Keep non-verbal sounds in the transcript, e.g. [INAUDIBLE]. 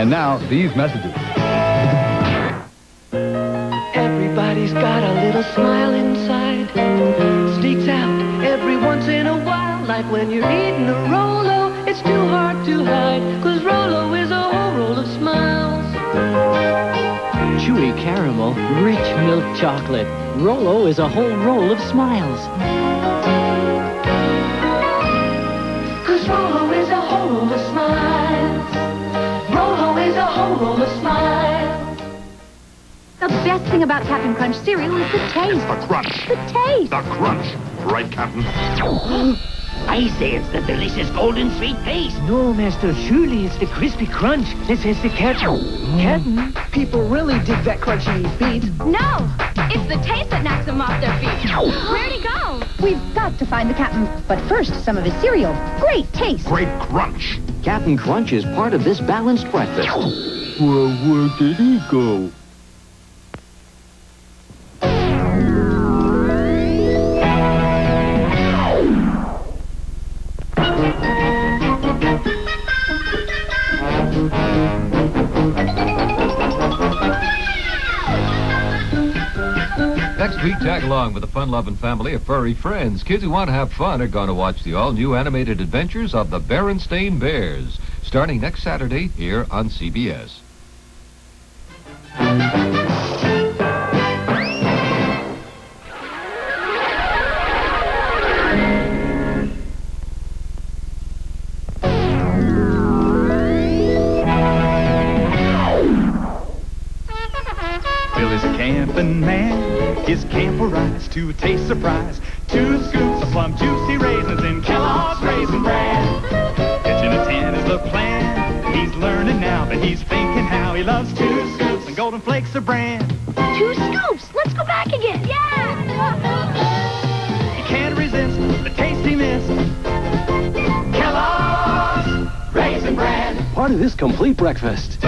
And now, these messages. Everybody's got a little smile inside. Sneaks out every once in a while. Like when you're eating a Rolo, it's too hard to hide. Cause Rolo is a whole roll of smiles. Chewy caramel, rich milk chocolate. Rolo is a whole roll of smiles. Best thing about Cap'n Crunch cereal is the taste. The crunch. The taste. The crunch. Right, Captain? [GASPS] I say it's the delicious golden sweet paste. No, Master, surely it's the crispy crunch. This is the Captain. Captain? Mm. People really dig that crunchy beat. No, it's the taste that knocks them off their feet. [GASPS] Where'd he go? We've got to find the captain. But first, some of his cereal. Great taste. Great crunch. Cap'n Crunch is part of this balanced breakfast. Well, where did he go? Next week, tag along with the fun-loving family of furry friends. Kids who want to have fun are going to watch the all-new animated adventures of the Berenstain Bears, starting next Saturday here on CBS. Billy's a camping man. His camp will rise to a taste surprise. Two scoops of plum juicy raisins in Kellogg's Raisin Bran. Pitching a tent is the plan. He's learning now, but he's thinking how he loves two scoops and golden flakes of bran. Two scoops. Let's go back again. Yeah. He can't resist the taste he missed. Kellogg's Raisin Bran. Part of this complete breakfast.